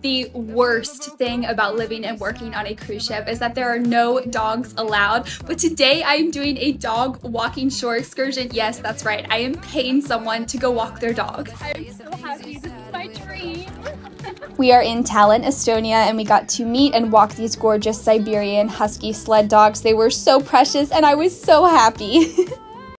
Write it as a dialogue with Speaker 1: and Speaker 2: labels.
Speaker 1: The worst thing about living and working on a cruise ship is that there are no dogs allowed. But today I am doing a dog walking shore excursion. Yes, that's right. I am paying someone to go walk their dog. I'm so happy. This is my dream. We are in Tallinn, Estonia, and we got to meet and walk these gorgeous Siberian Husky sled dogs. They were so precious, and I was so happy.